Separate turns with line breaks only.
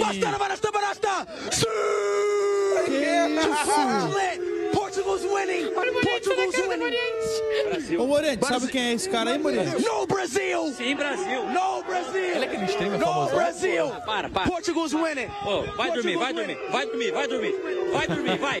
Bastara barasta barasta! Portugal's winning! Portugal's winning!
Ô Morente, sabe quem é esse cara aí, Morente?
No Brasil!
Sim, Brasil.
No Brasil!
Ele é aquele streamer
No
famoso. Né?
Brasil!
Para, para.
Portugal's winning!
Vai dormir, vai dormir, vai dormir, vai dormir. Vai dormir, vai.